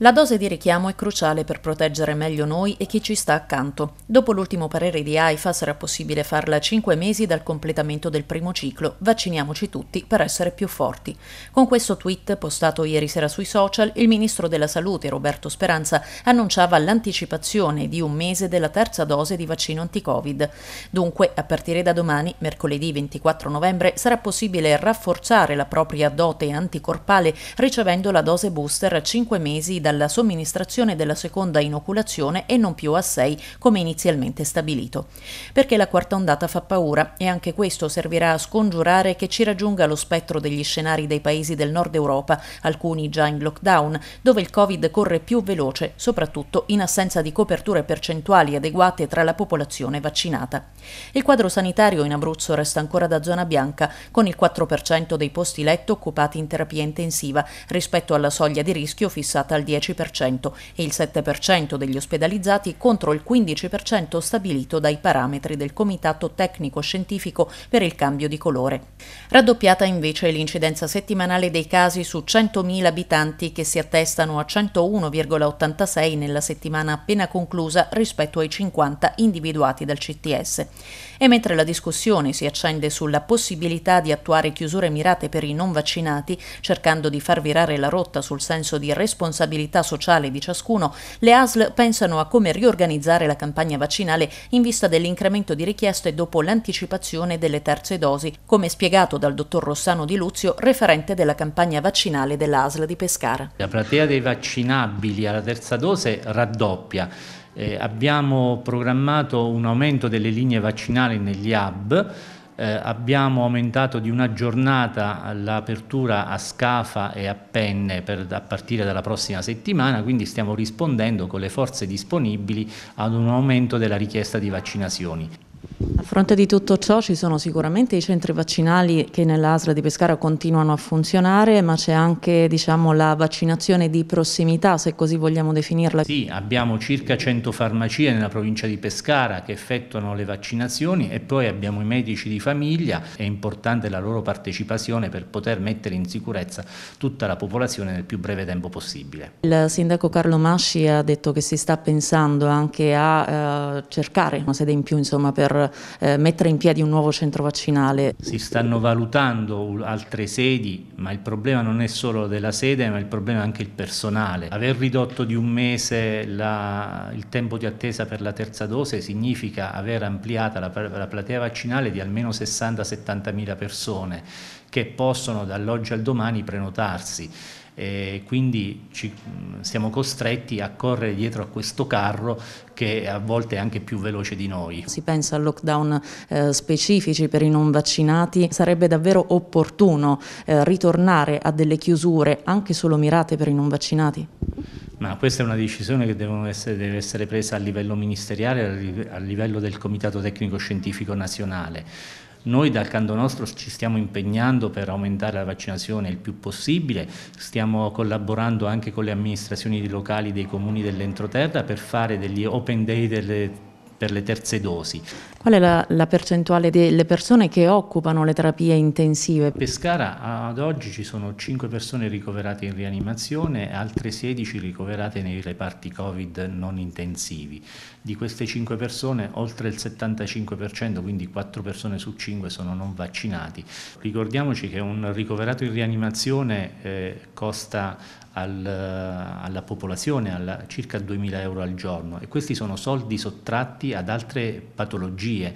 La dose di richiamo è cruciale per proteggere meglio noi e chi ci sta accanto. Dopo l'ultimo parere di AIFA sarà possibile farla a 5 mesi dal completamento del primo ciclo. Vacciniamoci tutti per essere più forti. Con questo tweet postato ieri sera sui social, il ministro della Salute Roberto Speranza annunciava l'anticipazione di un mese della terza dose di vaccino anti-Covid. Dunque, a partire da domani, mercoledì 24 novembre, sarà possibile rafforzare la propria dote anticorpale ricevendo la dose booster a 5 mesi dalla somministrazione della seconda inoculazione e non più a 6 come inizialmente stabilito. Perché la quarta ondata fa paura e anche questo servirà a scongiurare che ci raggiunga lo spettro degli scenari dei paesi del nord Europa, alcuni già in lockdown, dove il Covid corre più veloce, soprattutto in assenza di coperture percentuali adeguate tra la popolazione vaccinata. Il quadro sanitario in Abruzzo resta ancora da zona bianca, con il 4% dei posti letto occupati in terapia intensiva rispetto alla soglia di rischio fissata al 10%. 10% e il 7% degli ospedalizzati contro il 15% stabilito dai parametri del Comitato Tecnico Scientifico per il cambio di colore. Raddoppiata invece l'incidenza settimanale dei casi su 100.000 abitanti che si attestano a 101,86 nella settimana appena conclusa rispetto ai 50 individuati dal CTS. E mentre la discussione si accende sulla possibilità di attuare chiusure mirate per i non vaccinati, cercando di far virare la rotta sul senso di responsabilità responsabilità sociale di ciascuno, le ASL pensano a come riorganizzare la campagna vaccinale in vista dell'incremento di richieste dopo l'anticipazione delle terze dosi, come spiegato dal dottor Rossano Di Luzio, referente della campagna vaccinale dell'ASL di Pescara. La platea dei vaccinabili alla terza dose raddoppia. Eh, abbiamo programmato un aumento delle linee vaccinali negli hub eh, abbiamo aumentato di una giornata l'apertura a scafa e a penne per, a partire dalla prossima settimana, quindi stiamo rispondendo con le forze disponibili ad un aumento della richiesta di vaccinazioni. A fronte di tutto ciò ci sono sicuramente i centri vaccinali che nell'ASLA di Pescara continuano a funzionare, ma c'è anche diciamo, la vaccinazione di prossimità, se così vogliamo definirla. Sì, abbiamo circa 100 farmacie nella provincia di Pescara che effettuano le vaccinazioni e poi abbiamo i medici di famiglia, è importante la loro partecipazione per poter mettere in sicurezza tutta la popolazione nel più breve tempo possibile. Il sindaco Carlo Masci ha detto che si sta pensando anche a eh, cercare una sede in più insomma, per eh, mettere in piedi un nuovo centro vaccinale. Si stanno valutando altre sedi, ma il problema non è solo della sede, ma il problema è anche il personale. Aver ridotto di un mese la, il tempo di attesa per la terza dose significa aver ampliata la, la platea vaccinale di almeno 60-70 mila persone che possono dall'oggi al domani prenotarsi e quindi ci, siamo costretti a correre dietro a questo carro che a volte è anche più veloce di noi. Si pensa a lockdown eh, specifici per i non vaccinati, sarebbe davvero opportuno eh, ritornare a delle chiusure anche solo mirate per i non vaccinati? Ma questa è una decisione che essere, deve essere presa a livello ministeriale, a livello del Comitato Tecnico Scientifico Nazionale. Noi dal canto nostro ci stiamo impegnando per aumentare la vaccinazione il più possibile, stiamo collaborando anche con le amministrazioni locali dei comuni dell'entroterra per fare degli open day delle per le terze dosi. Qual è la, la, percentuale delle persone che occupano le terapie intensive? Pescara ad oggi ci sono 5 persone ricoverate in rianimazione e altre 16 ricoverate nei reparti Covid non intensivi. Di queste 5 persone oltre il 75%, quindi 4 persone su 5 sono non vaccinati. Ricordiamoci che un ricoverato in rianimazione eh, costa al, alla popolazione alla, circa 2.000 euro al giorno e questi sono soldi sottratti ad altre patologie žije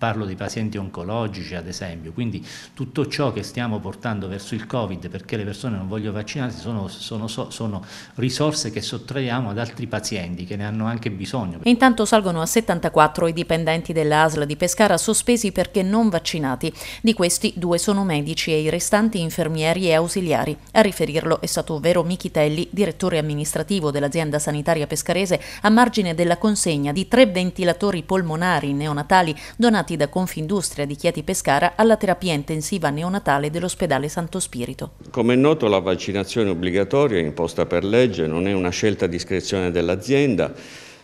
Parlo di pazienti oncologici ad esempio, quindi tutto ciò che stiamo portando verso il Covid perché le persone non vogliono vaccinarsi sono, sono, sono risorse che sottraiamo ad altri pazienti che ne hanno anche bisogno. Intanto salgono a 74 i dipendenti dell'ASL di Pescara sospesi perché non vaccinati. Di questi due sono medici e i restanti infermieri e ausiliari. A riferirlo è stato Vero Michitelli, direttore amministrativo dell'azienda sanitaria pescarese, a margine della consegna di tre ventilatori polmonari neonatali donati donati da Confindustria di Chieti Pescara alla terapia intensiva neonatale dell'ospedale Santo Spirito. Come è noto la vaccinazione obbligatoria imposta per legge non è una scelta a discrezione dell'azienda,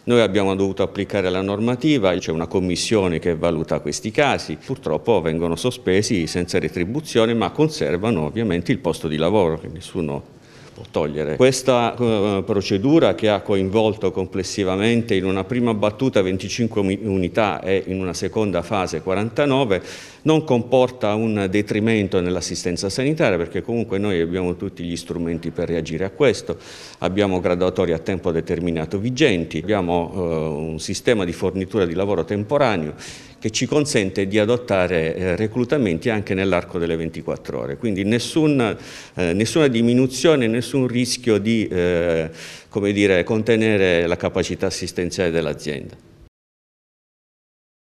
noi abbiamo dovuto applicare la normativa, c'è una commissione che valuta questi casi, purtroppo vengono sospesi senza retribuzione ma conservano ovviamente il posto di lavoro, che nessuno può togliere. Questa uh, procedura che ha coinvolto complessivamente in una prima battuta 25 unità e in una seconda fase 49 non comporta un detrimento nell'assistenza sanitaria perché comunque noi abbiamo tutti gli strumenti per reagire a questo, abbiamo graduatori a tempo determinato vigenti, abbiamo uh, un sistema di fornitura di lavoro temporaneo che ci consente di adottare eh, reclutamenti anche nell'arco delle 24 ore, quindi nessun, eh, nessuna diminuzione, nessun rischio di eh, dire, contenere la capacità assistenziale dell'azienda.